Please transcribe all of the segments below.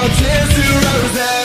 your tears to roses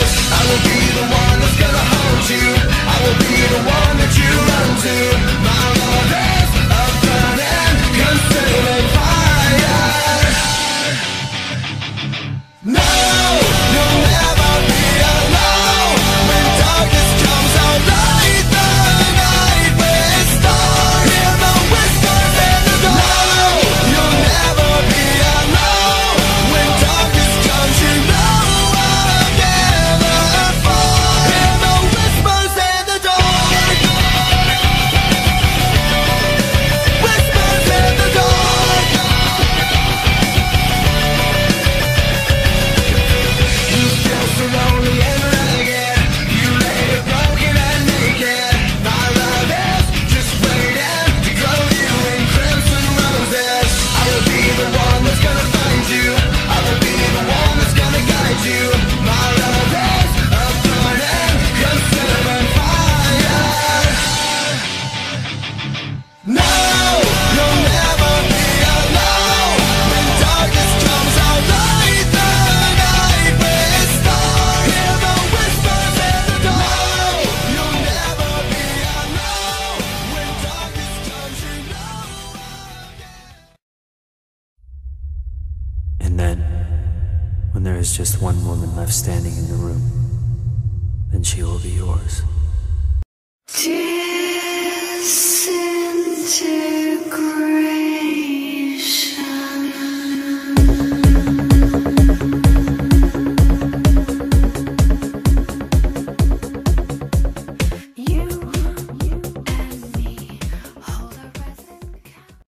And then, when there is just one woman left standing in the room, then she will be yours. Distance.